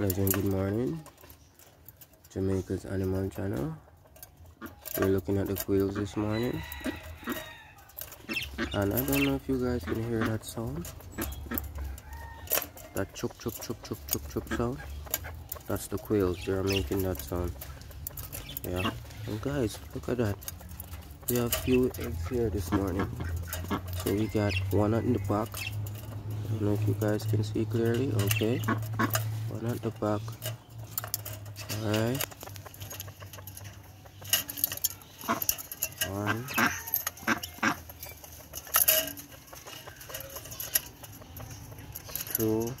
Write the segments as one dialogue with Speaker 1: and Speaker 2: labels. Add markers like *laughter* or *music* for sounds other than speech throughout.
Speaker 1: Legend, good morning. Jamaican Animal Channel. We're looking at the quails this morning. And I don't know if you guys can hear that sound. That chuk chuk chuk chuk chuk chuk sound. That's the quails, they are making that sound. Yeah. And guys, look at that. We have few eggs here this morning. So we got one in the back. I don't know if you guys can see clearly. Okay. At the back. Alright. One. Two.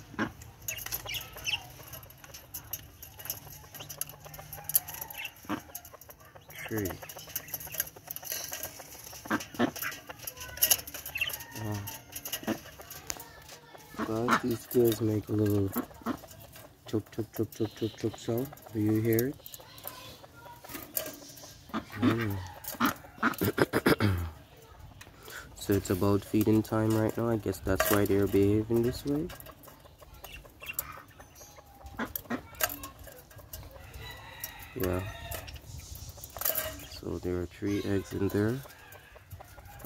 Speaker 1: Three. Guys, these kids make a little chop chop chop chop chop chop sound. Do you hear it? Mm. *coughs* so it's about feeding time right now. I guess that's why they're behaving this way. Yeah. So there are three eggs in there.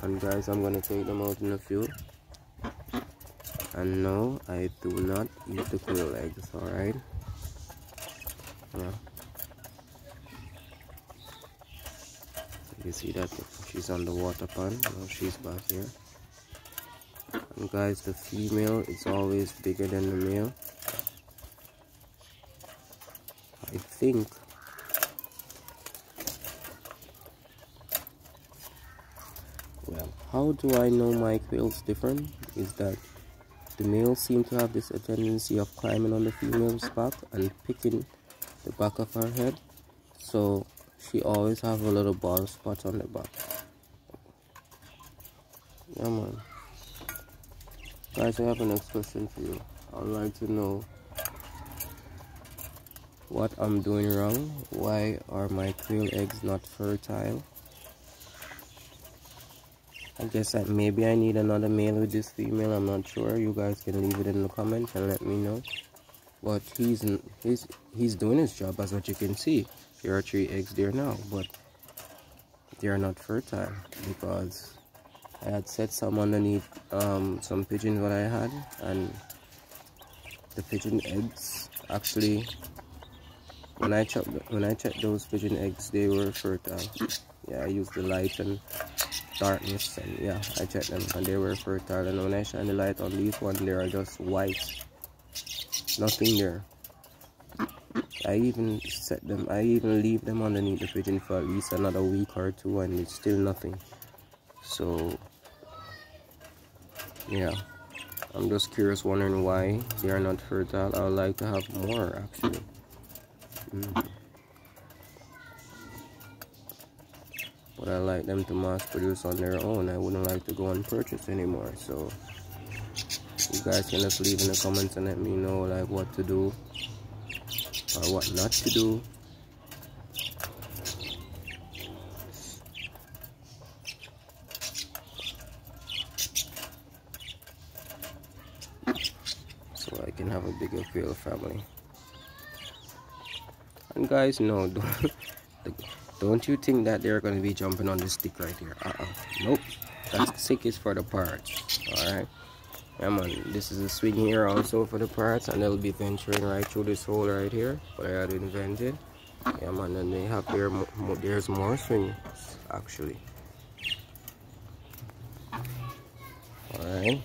Speaker 1: And guys, I'm gonna take them out in a few. And no, I do not eat the quail eggs, alright? Yeah. You see that she's on the water pond, now she's back here. And guys, the female is always bigger than the male. I think well how do I know my quails different is that the males seem to have this tendency of climbing on the female's back and picking the back of her head. So she always have a little bald spot on the back. Yeah man. Guys, I have a next question for you. I'd like to know what I'm doing wrong. Why are my quail eggs not fertile? I guess that maybe I need another male with this female. I'm not sure. You guys can leave it in the comments and let me know. But he's he's he's doing his job as what you can see. There are three eggs there now, but they are not fertile because I had set some underneath um, some pigeons what I had, and the pigeon eggs actually when I checked when I checked those pigeon eggs, they were fertile. Yeah, I used the light and darkness and yeah I checked them and they were fertile and when I shine the light on these ones they are just white nothing there. I even set them I even leave them underneath the pigeon for at least another week or two and it's still nothing. So yeah. I'm just curious wondering why they are not fertile. I would like to have more actually. Mm. But I like them to mass produce on their own. I wouldn't like to go and purchase anymore. So you guys can just leave in the comments and let me know like what to do or what not to do. So I can have a bigger quail family. And guys, no, *laughs* don't don't you think that they're going to be jumping on this stick right here? Uh-uh. Nope. That stick is for the parts. Alright. Yeah, man. This is a swing here also for the parts. And they'll be venturing right through this hole right here. But I had invented. Yeah, man. And they have their, there's more swings, actually. Alright.